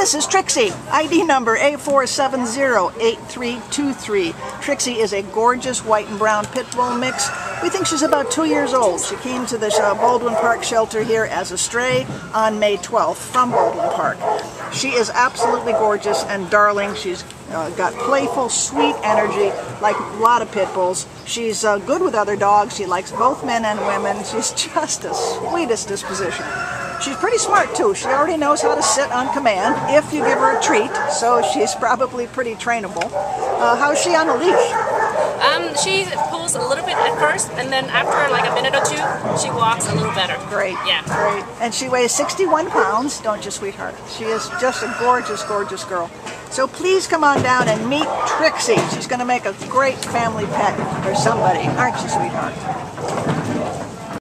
This is Trixie, ID number A4708323. Trixie is a gorgeous white and brown pit bull mix. We think she's about two years old. She came to this uh, Baldwin Park shelter here as a stray on May 12th from Baldwin Park. She is absolutely gorgeous and darling. She's uh, got playful, sweet energy like a lot of pit bulls. She's uh, good with other dogs. She likes both men and women. She's just the sweetest disposition. She's pretty smart too. She already knows how to sit on command if you give her a treat, so she's probably pretty trainable. Uh, how's she on a leash? Um, she pulls a little bit at first, and then after like a minute or two, she walks a little better. Great. Yeah. Great. And she weighs 61 pounds, don't you, sweetheart? She is just a gorgeous, gorgeous girl. So please come on down and meet Trixie. She's going to make a great family pet for somebody, aren't you, sweetheart?